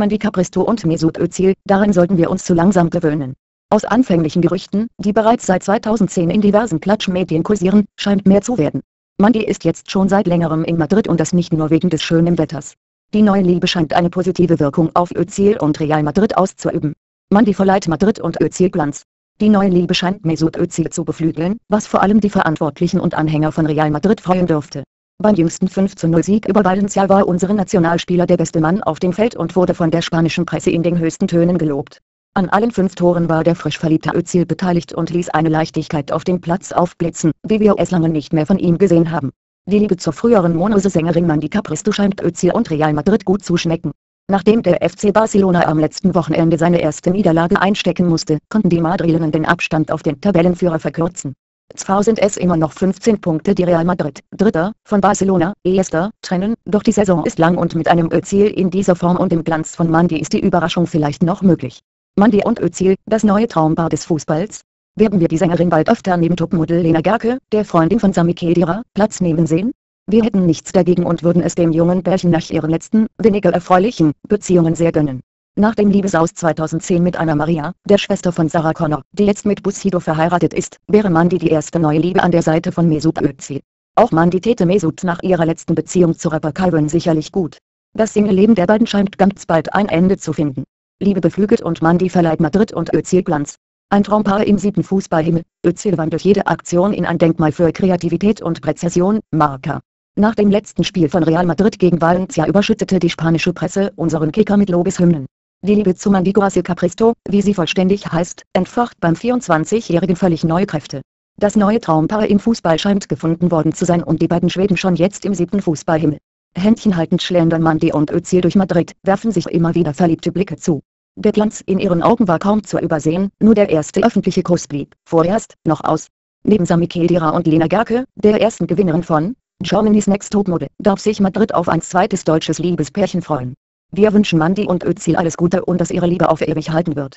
Mandy Capristo und Mesut Özil, daran sollten wir uns zu langsam gewöhnen. Aus anfänglichen Gerüchten, die bereits seit 2010 in diversen Klatschmedien kursieren, scheint mehr zu werden. Mandy ist jetzt schon seit längerem in Madrid und das nicht nur wegen des schönen Wetters. Die neue Liebe scheint eine positive Wirkung auf Özil und Real Madrid auszuüben. Mandy verleiht Madrid und Özil Glanz. Die neue Liebe scheint Mesut Özil zu beflügeln, was vor allem die Verantwortlichen und Anhänger von Real Madrid freuen dürfte. Beim jüngsten 5-0-Sieg über Valencia war unsere Nationalspieler der beste Mann auf dem Feld und wurde von der spanischen Presse in den höchsten Tönen gelobt. An allen fünf Toren war der frisch verliebte Özil beteiligt und ließ eine Leichtigkeit auf dem Platz aufblitzen, wie wir es lange nicht mehr von ihm gesehen haben. Die Liebe zur früheren Monose-Sängerin Mandy Capristo scheint Özil und Real Madrid gut zu schmecken. Nachdem der FC Barcelona am letzten Wochenende seine erste Niederlage einstecken musste, konnten die Madrilenen den Abstand auf den Tabellenführer verkürzen. Zwar sind es immer noch 15 Punkte die Real Madrid, Dritter, von Barcelona, Erster, trennen, doch die Saison ist lang und mit einem Özil in dieser Form und dem Glanz von Mandy ist die Überraschung vielleicht noch möglich. Mandy und Özil, das neue Traumpaar des Fußballs? Werden wir die Sängerin bald öfter neben Topmodel Lena Gerke, der Freundin von Sami Khedira, Platz nehmen sehen? Wir hätten nichts dagegen und würden es dem jungen Pärchen nach ihren letzten, weniger erfreulichen, Beziehungen sehr gönnen. Nach dem Liebesaus 2010 mit Anna Maria, der Schwester von Sarah Connor, die jetzt mit Bushido verheiratet ist, wäre Mandy die erste neue Liebe an der Seite von Mesut Özil. Auch Mandy täte Mesut nach ihrer letzten Beziehung zu Rapper Calvin sicherlich gut. Das Single-Leben der beiden scheint ganz bald ein Ende zu finden. Liebe beflügelt und Mandy verleiht Madrid und Özil Glanz. Ein Traumpaar im siebten Fußballhimmel, Özil wandelt jede Aktion in ein Denkmal für Kreativität und Präzision, Marker. Nach dem letzten Spiel von Real Madrid gegen Valencia überschüttete die spanische Presse unseren Kicker mit Lobeshymnen. Die Liebe zu Mandy Guasil Capristo, wie sie vollständig heißt, entfacht beim 24-Jährigen völlig neue Kräfte. Das neue Traumpaar im Fußball scheint gefunden worden zu sein und die beiden schweben schon jetzt im siebten Fußballhimmel. Händchenhaltend schlendern Mandy und Özil durch Madrid, werfen sich immer wieder verliebte Blicke zu. Der Glanz in ihren Augen war kaum zu übersehen, nur der erste öffentliche Kuss blieb, vorerst, noch aus. Neben Sami Khedira und Lena Gerke, der ersten Gewinnerin von Germany's Next Topmodel, darf sich Madrid auf ein zweites deutsches Liebespärchen freuen. Wir wünschen Mandy und Özil alles Gute und dass ihre Liebe auf ewig halten wird.